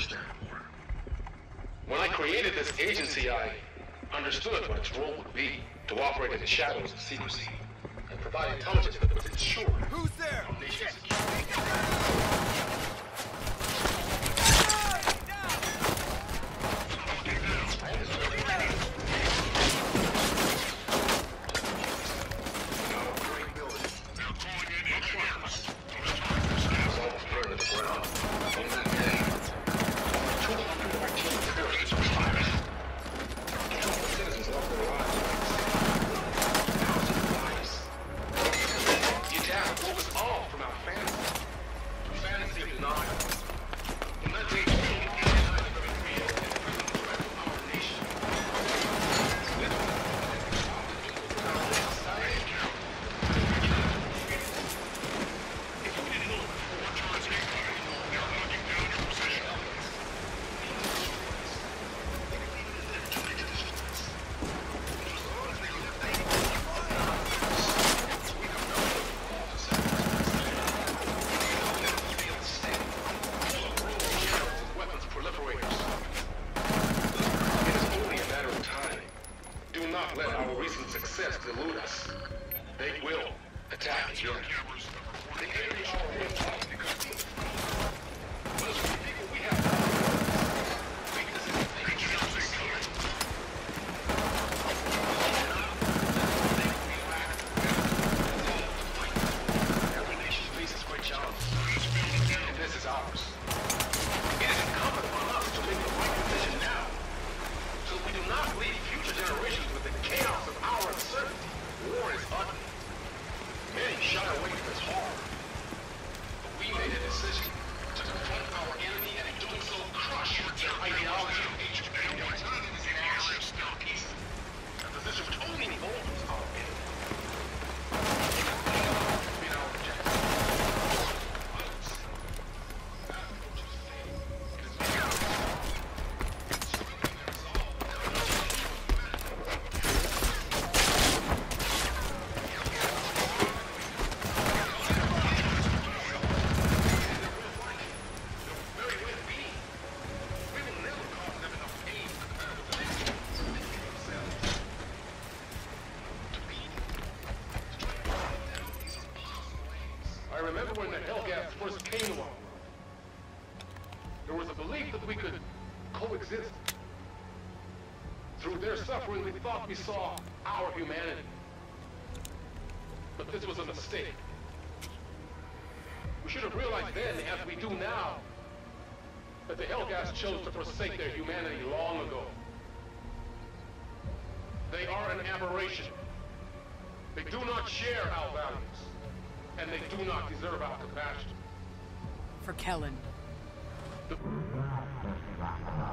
is how to finish that war. When I created this agency, I understood what its role would be to operate in the shadows of secrecy and provide intelligence that would ensure Who's there? our nation's security. Our great building. was almost burned to the ground. On that day, 200 of our team of terrorists were fired. Countless citizens lost their lives. Thousands of lives. The attack woke us all from our fantasy. From fantasy of denial. On that day, we recognized the very real and present threat of our nation. weapons proliferators. It is only a matter of time. Do not let our recent delude us. They will attack. They carry our real talk because but as we people, we this is ours. It is incumbent on us to make the right decision now, so we do not leave future generations with the chaos Deserve to There was a belief that we could coexist. Through their suffering, we thought we saw our humanity. But this was a mistake. We should have realized then, as we do now, that the Helghast chose to forsake their humanity long ago. They are an aberration. They do not share our values, and they do not deserve our compassion. For Kellen. Wow.